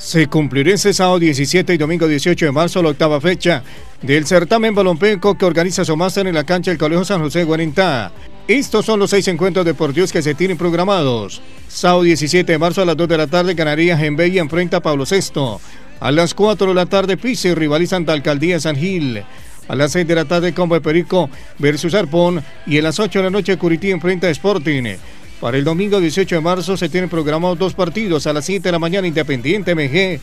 Se cumplirá este sábado 17 y domingo 18 de marzo la octava fecha del certamen balompico que organiza su máster en la cancha del Colegio San José de Guarentá. Estos son los seis encuentros deportivos que se tienen programados. Sábado 17 de marzo a las 2 de la tarde ganaría Genbey y enfrenta a Pablo VI. A las 4 de la tarde Pise rivalizan ante Alcaldía San Gil. A las 6 de la tarde Combo de Perico versus Arpón y a las 8 de la noche Curití enfrenta a Sporting. Para el domingo 18 de marzo se tienen programados dos partidos. A las 7 de la mañana Independiente MG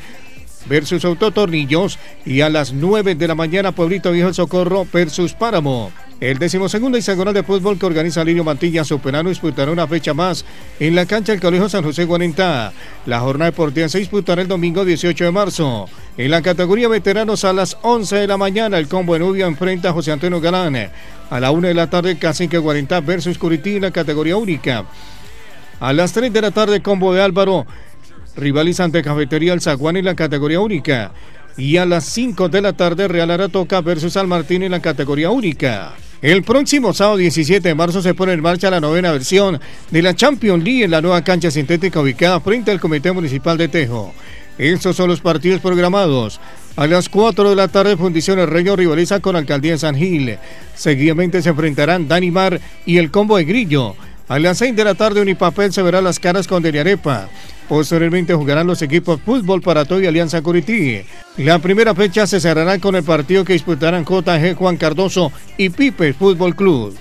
versus Autotornillos y a las 9 de la mañana Pueblito Viejo El Socorro versus Páramo. El decimosegundo hexagonal de fútbol que organiza Lirio Mantilla Superano disputará una fecha más en la cancha del Colegio San José Guarentá. La jornada deportiva se disputará el domingo 18 de marzo. En la categoría veteranos a las 11 de la mañana el combo de enfrenta a José Antonio Galán. A la 1 de la tarde Cacique Guarentá versus Curití en la categoría única. A las 3 de la tarde combo de Álvaro rivaliza ante Cafetería El Zaguán en la categoría única. Y a las 5 de la tarde Real Aratoca versus San Martín en la categoría única. El próximo sábado 17 de marzo se pone en marcha la novena versión de la Champions League en la nueva cancha sintética ubicada frente al Comité Municipal de Tejo. Estos son los partidos programados. A las 4 de la tarde, Fundiciones Reyo rivaliza con Alcaldía de San Gil. Seguidamente se enfrentarán Dani Mar y el combo de Grillo. A las 6 de la tarde, Unipapel se verá las caras con Deniarepa. Posteriormente jugarán los equipos Fútbol para Todo y Alianza Curití. La primera fecha se cerrará con el partido que disputarán JG Juan Cardoso y Pipe Fútbol Club.